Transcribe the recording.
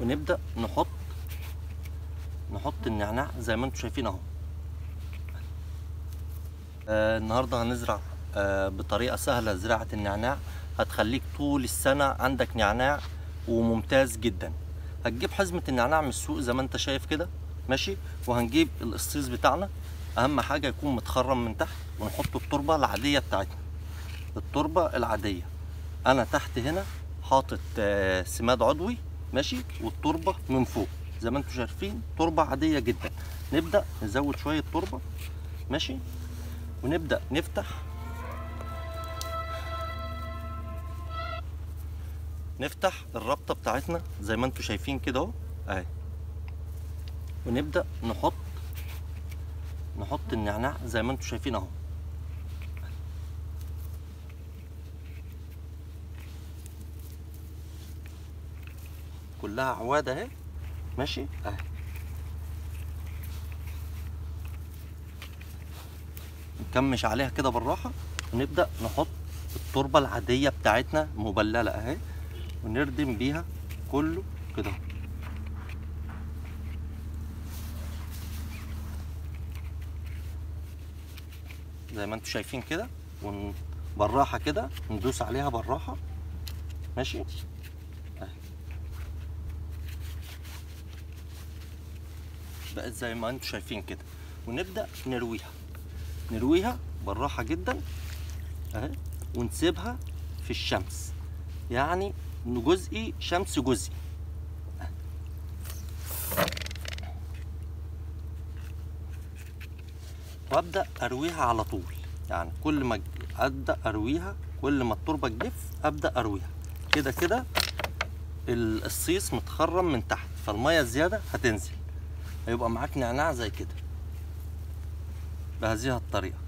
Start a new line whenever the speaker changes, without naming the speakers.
ونبدأ نحط نحط النعناع زي ما أنتم شايفين اهو. آه النهارده هنزرع آه بطريقة سهلة زراعة النعناع. هتخليك طول السنة عندك نعناع وممتاز جدا. هتجيب حزمة النعناع من السوق زي ما انت شايف كده ماشي؟ وهنجيب القصيص بتاعنا. أهم حاجة يكون متخرم من تحت ونحط التربة العادية بتاعتنا. التربة العادية. أنا تحت هنا حاطط آه، سماد عضوي. ماشي؟ والتربة من فوق. زي ما أنتم شايفين تربة عادية جدا. نبدأ نزود شوية تربة ماشي؟ ونبدأ نفتح. نفتح الرابطة بتاعتنا زي ما أنتم شايفين كده اهو. أهي. ونبدأ نحط نحط النعناع زي ما أنتم شايفين اهو. كلها عواد اهي. ماشي؟ اهي. نكمش عليها كده بالراحة. ونبدأ نحط التربة العادية بتاعتنا مبللة اهي. ونردم بيها كله كده. زي ما أنتم شايفين كده. بالراحة كده. ندوس عليها بالراحة. ماشي؟ بقت زي ما أنتم شايفين كده. ونبدأ نرويها. نرويها بالراحة جدا. أهي. ونسيبها في الشمس. يعني جزئي شمس جزئي. وأبدأ أرويها على طول. يعني كل ما أبدأ أرويها كل ما التربة تجف أبدأ أرويها. كده كده ال- الصيص متخرم من تحت. فالمية الزيادة هتنزل. هيبقى معاك نعناع زي كده. بهذه الطريقة.